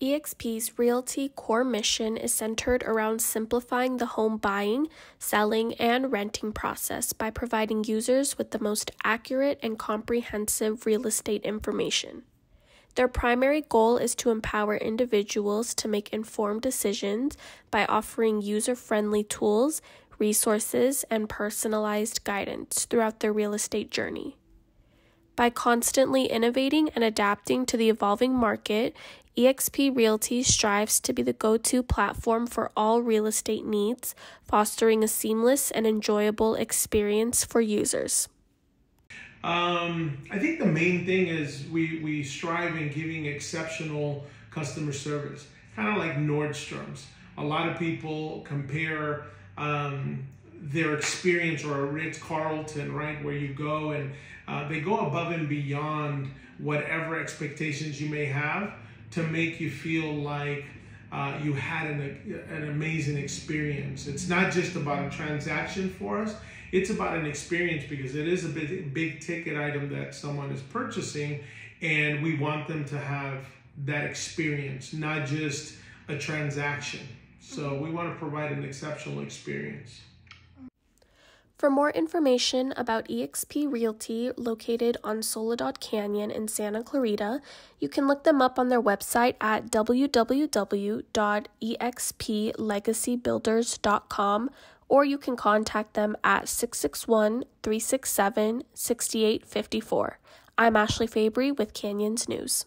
eXp's Realty core mission is centered around simplifying the home buying, selling, and renting process by providing users with the most accurate and comprehensive real estate information. Their primary goal is to empower individuals to make informed decisions by offering user friendly tools, resources, and personalized guidance throughout their real estate journey. By constantly innovating and adapting to the evolving market, eXp Realty strives to be the go to platform for all real estate needs, fostering a seamless and enjoyable experience for users. Um, I think the main thing is we, we strive in giving exceptional customer service, kind of like Nordstrom's. A lot of people compare um, their experience or a Ritz Carlton, right, where you go and uh, they go above and beyond whatever expectations you may have to make you feel like uh, you had an, an amazing experience. It's not just about a transaction for us, it's about an experience because it is a big, big ticket item that someone is purchasing, and we want them to have that experience, not just a transaction. So we want to provide an exceptional experience. For more information about eXp Realty located on Soledad Canyon in Santa Clarita, you can look them up on their website at www.explegacybuilders.com or you can contact them at 661 367 6854. I'm Ashley Fabry with Canyons News.